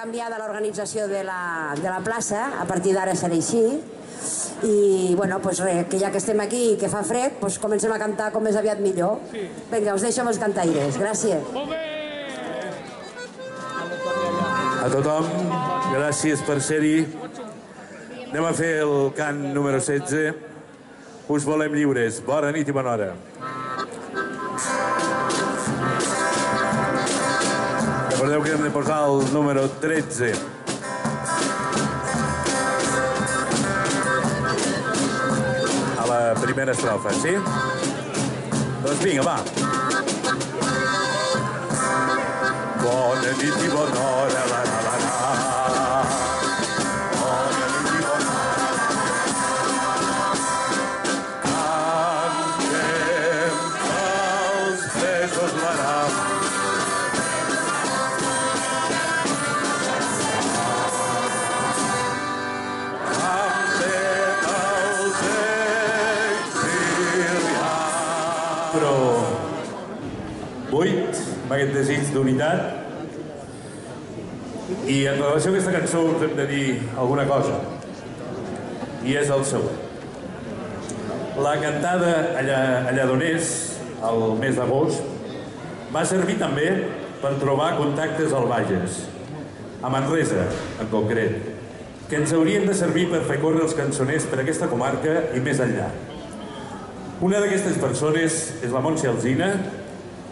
canviada l'organització de, la, de la plaça, a partir d'ara serà així, i bueno, pues re, que ja que estem aquí i que fa fred, pues comencem a cantar com més aviat millor. Vinga, us deixo amb els cantaires. Gràcies. A tothom, gràcies per ser-hi. Anem a fer el cant número 16. Us volem lliures. Bona nit i bona hora. Recordeu que hem de posar el número 13. A la primera estrofa, sí? Doncs vinga, va. Bona nit i bona hora, la, la, la, la. D'unitat. I en relació a aquesta cançó us hem de dir alguna cosa. I és el següent. La cantada allà, allà d'on és el mes d'agost va servir també per trobar contactes al Bages a Manresa en concret que ens haurien de servir per fer córrer els cançoners per aquesta comarca i més enllà. Una d'aquestes persones és la Montse Alzina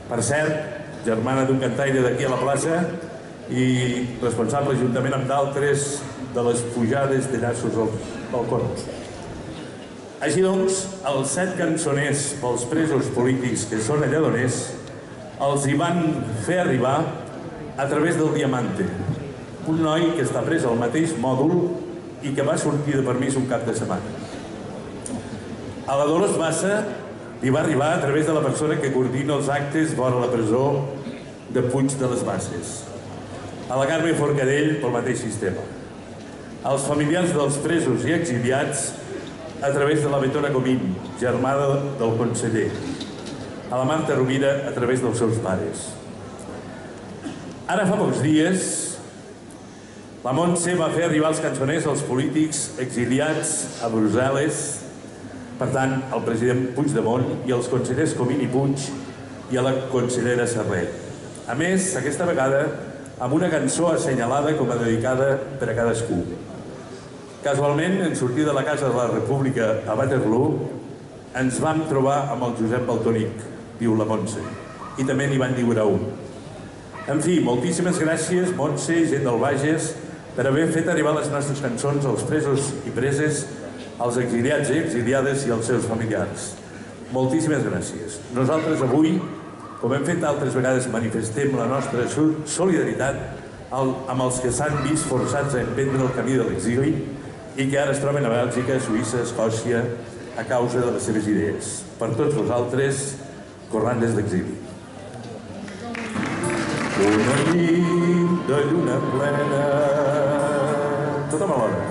per cert, germana d'un cantaire d'aquí a la plaça i responsable juntament amb d'altres de les pujades de llaços als balcons. Així doncs, els set cançoners pels presos polítics que són alladoners els hi van fer arribar a través del Diamante, un noi que està pres al mateix mòdul i que va sortir de permís un cap de setmana. A la Dolors Bassa li va arribar a través de la persona que coordina els actes vora la presó de Puig de les Basses. A la Carme Forcadell pel mateix sistema. Als familiars dels presos i exiliats a través de la Betona Comín, germana del conseller. A la Marta Rovira a través dels seus pares. Ara fa pocs dies, la Montse va fer arribar els cançoners als polítics exiliats a Brussel·les per tant, el president Puigdemont i els consellers Comín i Puig i a la consellera Serret. A més, aquesta vegada, amb una cançó assenyalada com a dedicada per a cadascú. Casualment, en sortir de la Casa de la República a Waterloo, ens vam trobar amb el Josep Baltonic, diu la Montse, i també n'hi van lliurar un. En fi, moltíssimes gràcies, Montse, gent del Bages, per haver fet arribar les nostres cançons als presos i preses als exiliats i exiliades i als seus familiars. Moltíssimes gràcies. Nosaltres avui, com hem fet altres vegades, manifestem la nostra solidaritat amb els que s'han vist forçats a emprendre el camí de l'exili i que ara es troben a Bèlgica, Suïssa, Escòcia, a causa de les seves idees. Per tots vosaltres, corrant des d'exili. Una nit de lluna plena, tothom alhora.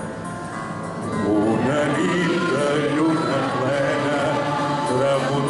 Una nit de lluna plena, tramuntada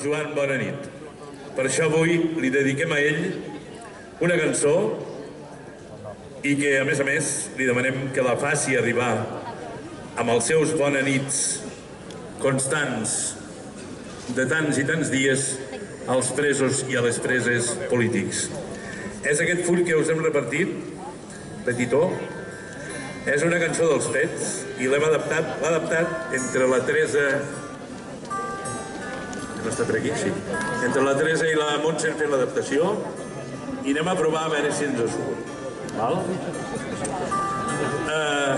Joan Bona nit. Per això avui li dediquem a ell una cançó i que, a més a més, li demanem que la faci arribar amb els seus bona nits constants de tants i tants dies als presos i a les preses polítics. És aquest full que us hem repartit, petitó, és una cançó dels Pets i l'hem adaptat, l'ha adaptat entre la Teresa no està per aquí, sí. Entre la Teresa i la Montse hem fet l'adaptació i anem a provar a veure si ens surt. Val? Uh,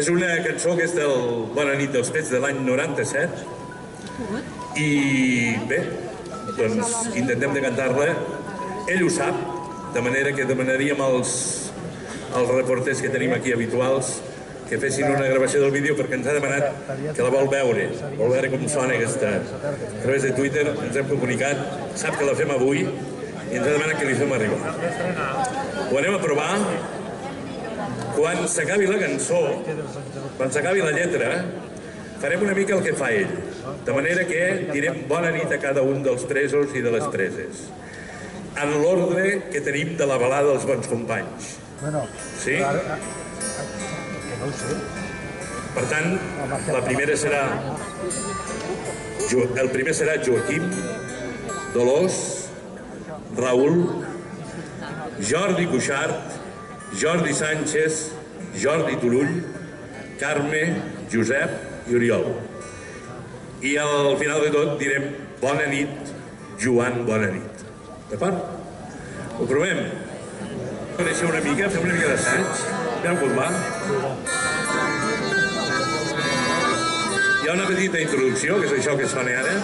és una cançó que és del Bona nit dels pets de l'any 97 i bé, doncs intentem de cantar-la ell ho sap, de manera que demanaríem als reporters que tenim aquí habituals que fessin una gravació del vídeo perquè ens ha demanat que la vol veure, vol veure com sona aquesta. A través de Twitter ens hem comunicat, sap que la fem avui i ens ha demanat que li fem arribar. Ho anem a provar quan s'acabi la cançó, quan s'acabi la lletra, farem una mica el que fa ell. De manera que direm bona nit a cada un dels presos i de les preses. En l'ordre que tenim de la balada dels bons companys. Sí? No ho sé. Per tant, la primera serà... El primer serà Joaquim, Dolors, Raül, Jordi Cuixart, Jordi Sánchez, Jordi Turull, Carme, Josep i Oriol. I al final de tot direm bona nit, Joan, bona nit. D'acord? Ho provem? Conèixer una mica, fem una mica d'assaig. Com va? Hi ha una petita introducció, que és això que sona ara.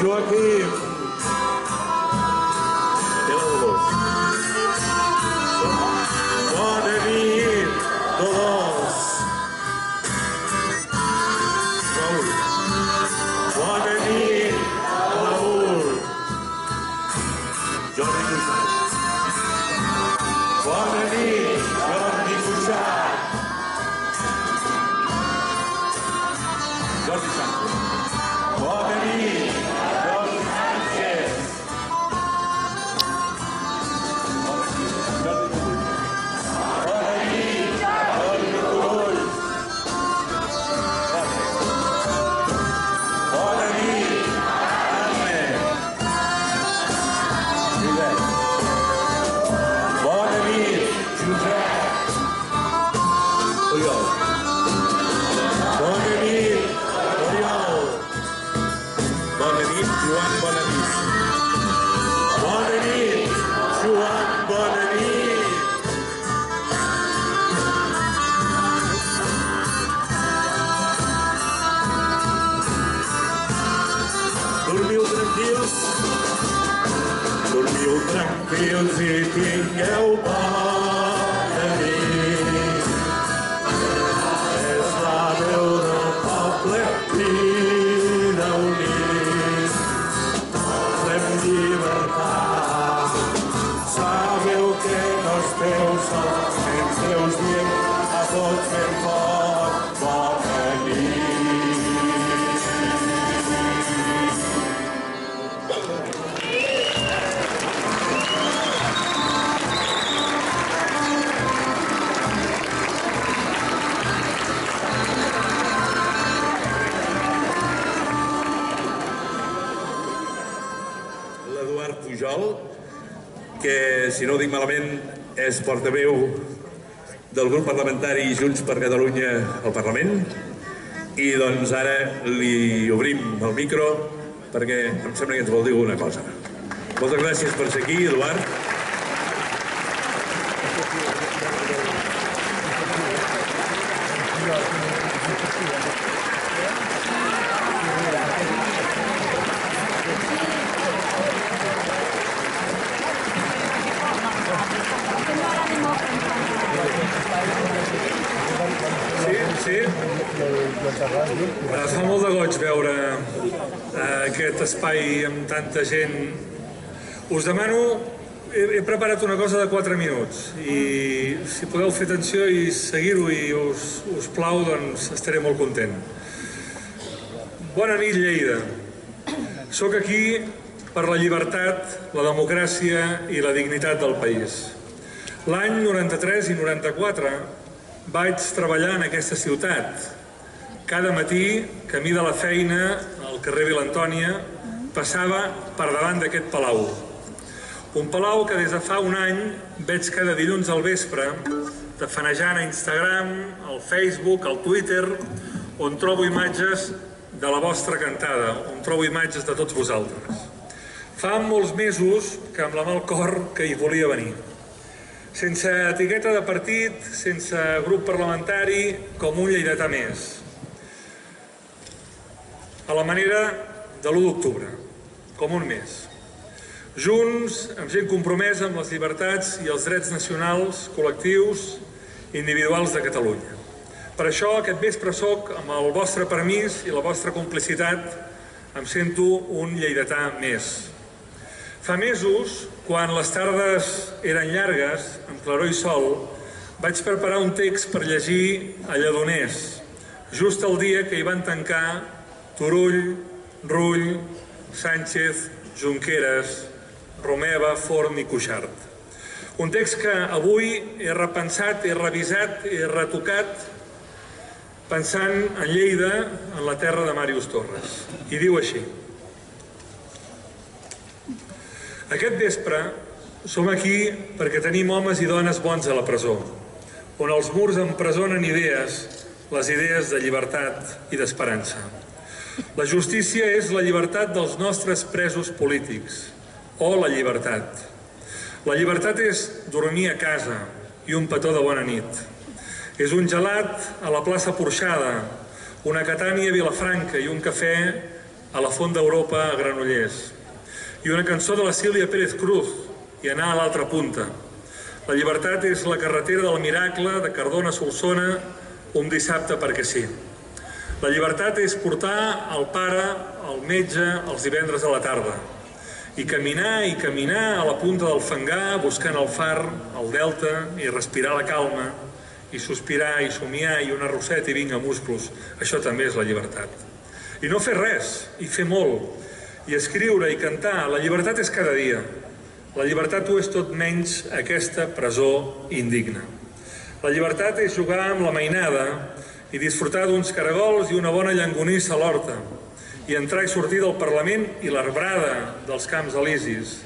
Joaquim. Adéu, si no ho dic malament, és portaveu del grup parlamentari Junts per Catalunya al Parlament. I doncs ara li obrim el micro perquè em sembla que ens vol dir alguna cosa. Moltes gràcies per ser aquí, Eduard. Sí, sí. Eh, fa molt de goig veure eh, aquest espai amb tanta gent. Us demano, he, he preparat una cosa de 4 minuts i si podeu fer atenció i seguir-ho i us, us plau, doncs estaré molt content. Bona nit, Lleida. Soc aquí per la llibertat, la democràcia i la dignitat del país. L'any 93 i 94 vaig treballar en aquesta ciutat. Cada matí, camí de la feina, al carrer Vilantònia, passava per davant d'aquest palau. Un palau que des de fa un any veig cada dilluns al vespre, tafanejant a Instagram, al Facebook, al Twitter, on trobo imatges de la vostra cantada, on trobo imatges de tots vosaltres. Fa molts mesos que amb la mal cor que hi volia venir sense etiqueta de partit, sense grup parlamentari, com un lleidatà més. A la manera de l'1 d'octubre, com un més. Junts, amb gent compromesa amb les llibertats i els drets nacionals, col·lectius, individuals de Catalunya. Per això, aquest vespre soc, amb el vostre permís i la vostra complicitat, em sento un lleidatà més. Fa mesos, quan les tardes eren llargues, amb claror i sol, vaig preparar un text per llegir a Lledoners, just el dia que hi van tancar Turull, Rull, Sánchez, Junqueras, Romeva, Forn i Cuixart. Un text que avui he repensat, he revisat, he retocat pensant en Lleida, en la terra de Màrius Torres. I diu així. Aquest vespre som aquí perquè tenim homes i dones bons a la presó, on els murs empresonen idees, les idees de llibertat i d'esperança. La justícia és la llibertat dels nostres presos polítics, o la llibertat. La llibertat és dormir a casa i un petó de bona nit. És un gelat a la plaça Porxada, una catània a Vilafranca i un cafè a la Font d'Europa a Granollers. I una cançó de la Sílvia Pérez Cruz i anar a l'altra punta. La llibertat és la carretera del miracle de Cardona a Solsona un dissabte perquè sí. La llibertat és portar el pare, el metge, els divendres a la tarda. I caminar i caminar a la punta del fangar, buscant el far, el delta, i respirar la calma, i sospirar i somiar i una roseta i vinga musclos. Això també és la llibertat. I no fer res, i fer molt, i escriure i cantar. La llibertat és cada dia. La llibertat ho és tot menys aquesta presó indigna. La llibertat és jugar amb la mainada i disfrutar d'uns caragols i una bona llangonissa a l'horta i entrar i sortir del Parlament i l'arbrada dels camps elisis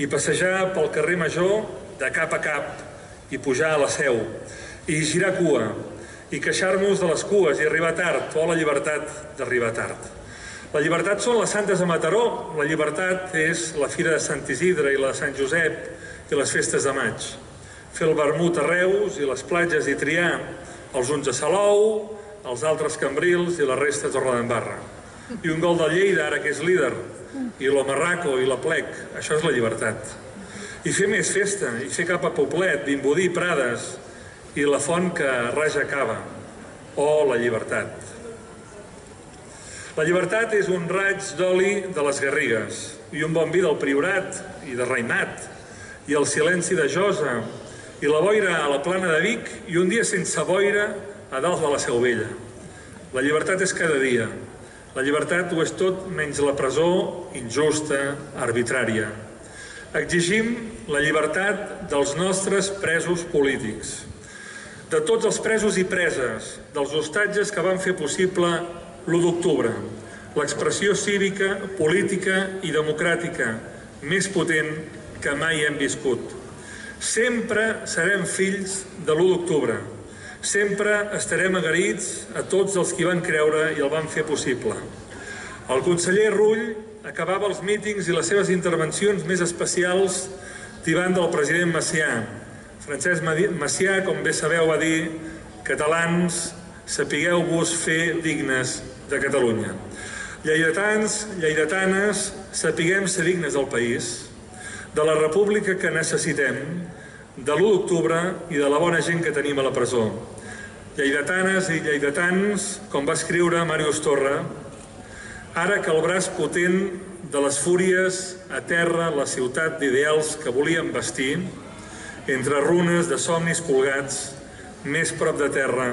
i passejar pel carrer Major de cap a cap i pujar a la seu i girar cua i queixar-nos de les cues i arribar tard o la llibertat d'arribar tard. La llibertat són les santes de Mataró, la llibertat és la Fira de Sant Isidre i la de Sant Josep i les festes de maig. Fer el vermut a Reus i les platges i triar els uns a Salou, els altres Cambrils i la resta Torredembarra. I un gol del Lleida, ara que és líder, i l'Omarraco i la Plec, això és la llibertat. I fer més festa, i fer cap a Poblet, Vimbodí, Prades, i la font que raja cava. Oh, la llibertat. La llibertat és un raig d'oli de les Garrigues i un bon vi del Priorat i de Raïmat i el silenci de Josa i la boira a la plana de Vic i un dia sense boira a dalt de la Seu Vella. La llibertat és cada dia. La llibertat ho és tot menys la presó injusta, arbitrària. Exigim la llibertat dels nostres presos polítics, de tots els presos i preses, dels hostatges que van fer possible l'1 d'octubre, l'expressió cívica, política i democràtica més potent que mai hem viscut. Sempre serem fills de l'1 d'octubre. Sempre estarem agarits a tots els qui van creure i el van fer possible. El conseller Rull acabava els mítings i les seves intervencions més especials tibant del president Macià. Francesc Macià, com bé sabeu, va dir catalans, sapigueu-vos fer dignes de Catalunya. Lleidatans, lleidatanes, sapiguem ser dignes del país, de la república que necessitem, de l'1 d'octubre i de la bona gent que tenim a la presó. Lleidatanes i lleidatans, com va escriure Màrius Torra, ara que el braç potent de les fúries aterra la ciutat d'ideals que volíem vestir, entre runes de somnis colgats, més prop de terra,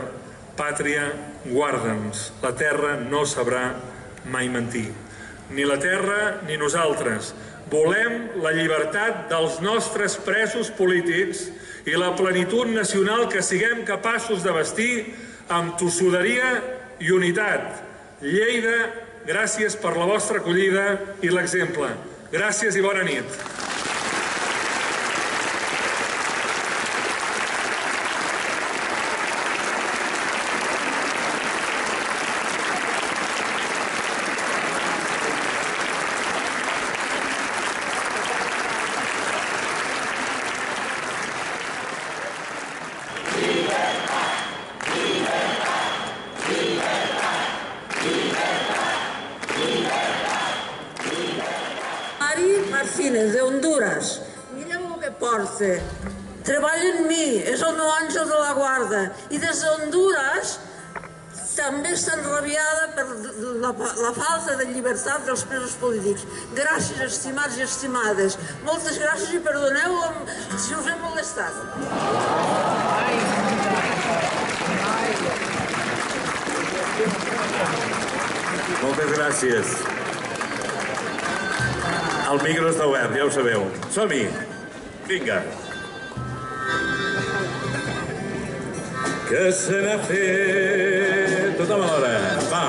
Pàtria, guarda'ns. La terra no sabrà mai mentir. Ni la terra ni nosaltres. Volem la llibertat dels nostres presos polítics i la plenitud nacional que siguem capaços de vestir amb tossuderia i unitat. Lleida, gràcies per la vostra acollida i l'exemple. Gràcies i bona nit. I des d'Honduras també està enrabiada per la, la falta de llibertat dels presos polítics. Gràcies, estimats i estimades. Moltes gràcies i perdoneu si us he molestat. Moltes gràcies. El micro està obert, ja ho sabeu. Som-hi. Vinga. que se n'ha fet tota l'hora. Va.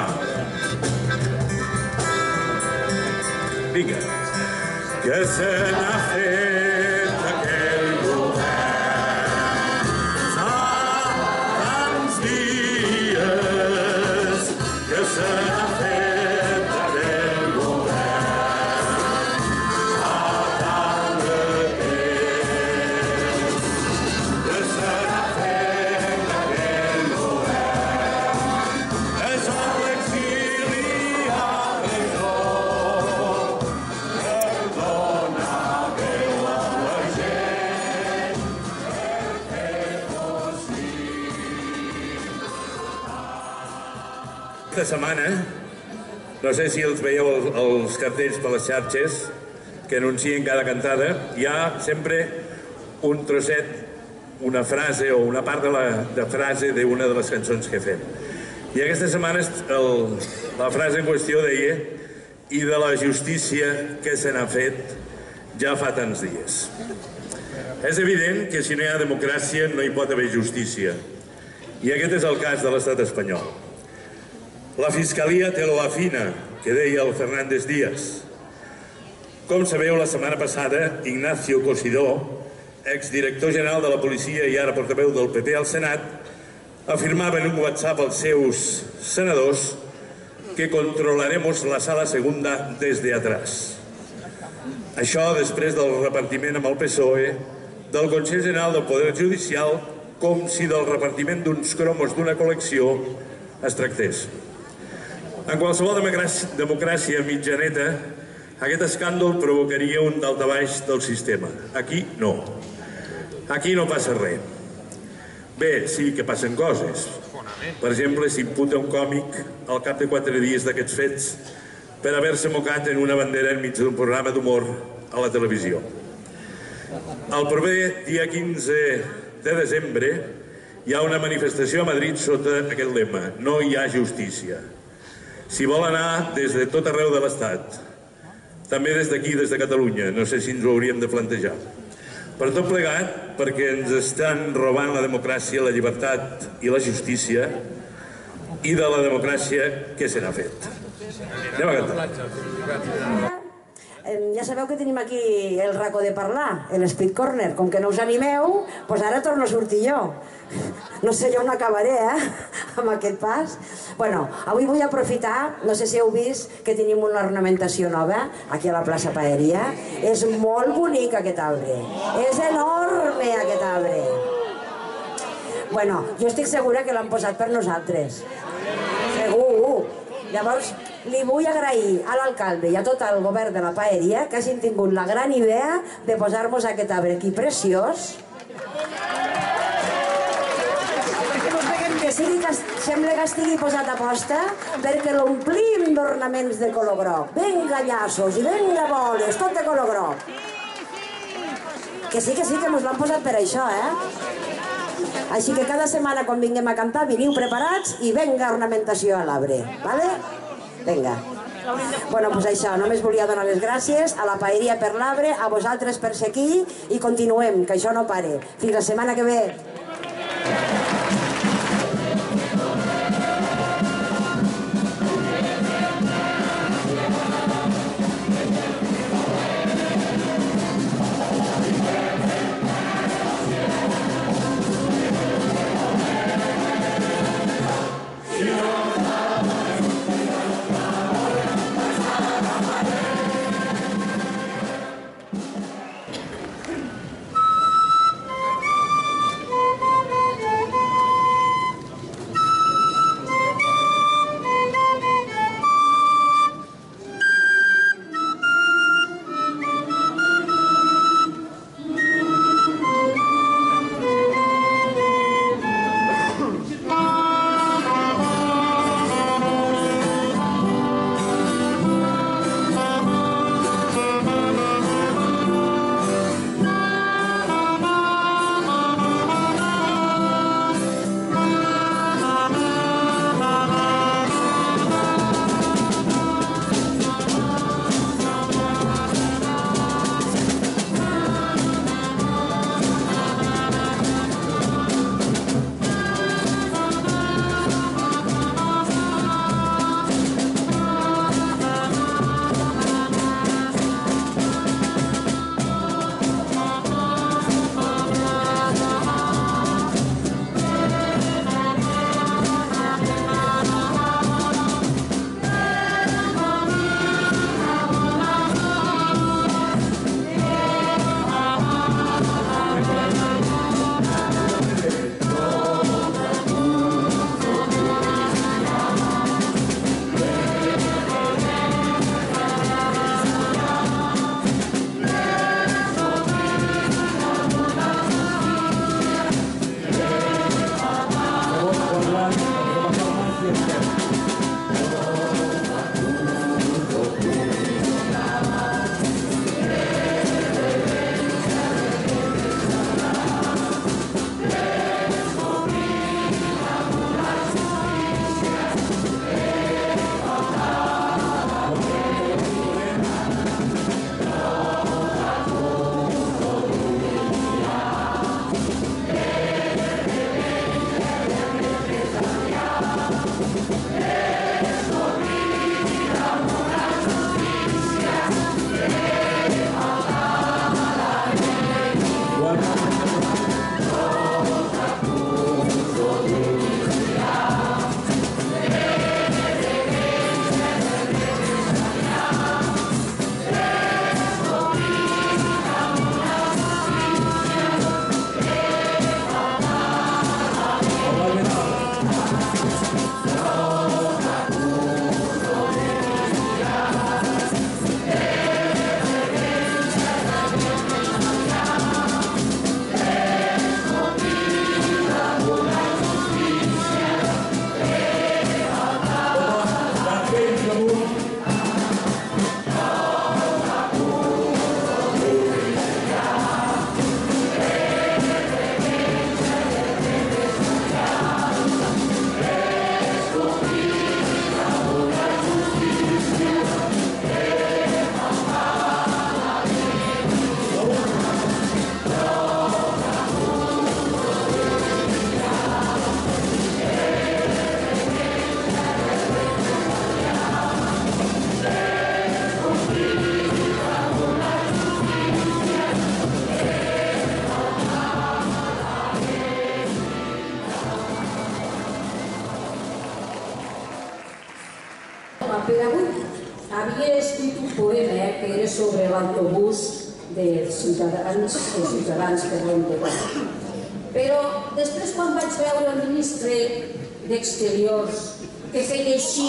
Vinga. Que se Aquesta setmana, no sé si els veieu els, els cartells per les xarxes que anuncien cada cantada, hi ha sempre un trosset, una frase o una part de la de frase d'una de les cançons que fem. I aquesta setmana el, la frase en qüestió deia i de la justícia que se n'ha fet ja fa tants dies. És evident que si no hi ha democràcia no hi pot haver justícia. I aquest és el cas de l'estat espanyol. La Fiscalia lo afina, que deia el Fernández Díaz. Com sabeu, la setmana passada, Ignacio Cosidó, exdirector general de la policia i ara portaveu del PP al Senat, afirmava en un WhatsApp als seus senadors que controlaremos la sala segunda desde atrás. Això després del repartiment amb el PSOE, del Consell General del Poder Judicial, com si del repartiment d'uns cromos d'una col·lecció es tractés. En qualsevol democràcia, mitjaneta, aquest escàndol provocaria un daltabaix del sistema. Aquí no. Aquí no passa res. Bé, sí que passen coses. Per exemple, s'imputa un còmic al cap de quatre dies d'aquests fets per haver-se mocat en una bandera enmig d'un programa d'humor a la televisió. El proper dia 15 de desembre hi ha una manifestació a Madrid sota aquest lema, no hi ha justícia. S'hi vol anar des de tot arreu de l'Estat, també des d'aquí, des de Catalunya, no sé si ens ho hauríem de plantejar. Per tot plegat, perquè ens estan robant la democràcia, la llibertat i la justícia, i de la democràcia, què se n'ha fet? Anem a cantar. Ja sabeu que tenim aquí el racó de parlar, el Speed Corner. Com que no us animeu, doncs ara torno a sortir jo. No sé jo on acabaré, eh, amb aquest pas. Bueno, avui vull aprofitar, no sé si heu vist que tenim una ornamentació nova aquí a la plaça Paeria. És molt bonic aquest arbre. És enorme aquest arbre. Bueno, jo estic segura que l'han posat per nosaltres. Segur. Llavors, li vull agrair a l'alcalde i a tot el govern de la Paeria que hagin tingut la gran idea de posar-nos aquest arbre aquí preciós. Que sigui que sembla que estigui posat a posta perquè l'omplim d'ornaments de color groc. Vinga llaços i vinga boles, tot de color groc. Que sí, que sí, que mos l'han posat per això, eh? Així que cada setmana quan vinguem a cantar veniu preparats i venga ornamentació a l'arbre, vale? Vinga. Bueno, doncs això, només volia donar les gràcies a la Paeria per l'arbre, a vosaltres per ser aquí i continuem, que això no pare. Fins la setmana que ve. d'Exteriors que feia així,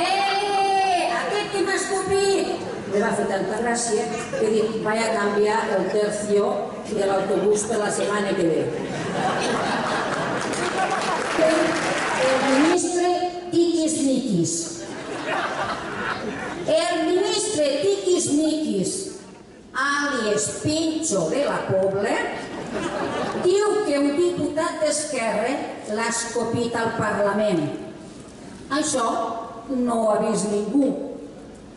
eh, aquest que m'ha escopit, me va fer tanta gràcia que dic, vaig a canviar el tercio de l'autobús per la setmana que ve. El ministre Tiquis Niquis. El ministre Tiquis Niquis, àlies Pinxo de la Pobla, diu que un diputat d'Esquerra l'ha escopit al Parlament. Això no ho ha vist ningú,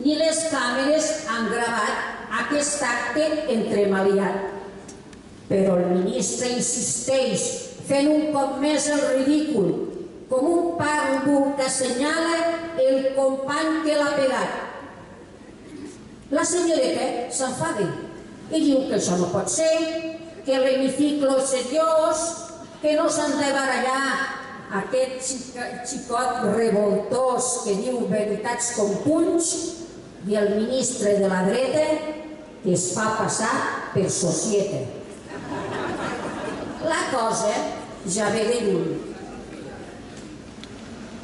ni les càmeres han gravat aquest acte entremaliat. Però el ministre insisteix, fent un cop més el ridícul, com un pàrvul que assenyala el company que l'ha pegat. La senyoreta s'enfada i diu que això no pot ser, que l'hemiciclo és seriós, que no s'han de barallar aquest xicot revoltós que diu veritats com punys i el ministre de la dreta que es fa passar per societa. La cosa ja ve de lluny.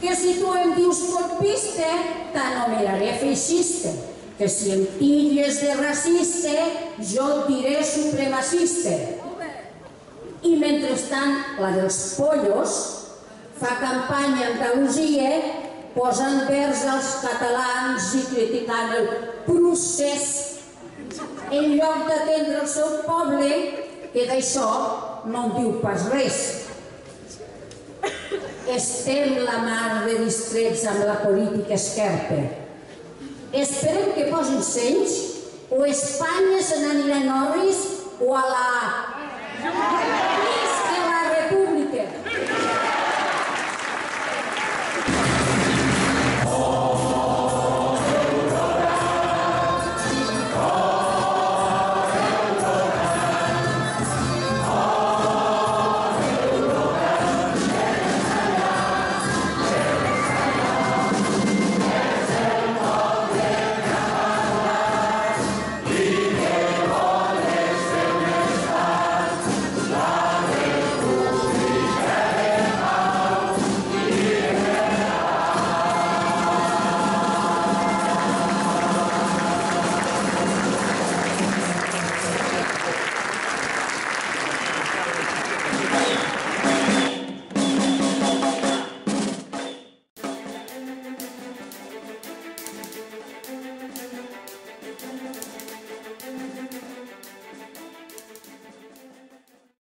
Que si tu em dius colpista, t'anomenaré feixista. Que si em tilles de racista, jo et diré supremacista. I mentrestant, la dels pollos fa campanya a Andalusia posant vers als catalans i criticant el procés en lloc d'atendre el seu poble, que d'això no en diu pas res. Estem la mar de distrets amb la política esquerpa. Esperem que posin senys o Espanya se n'anirà en orris o a la... Brasil!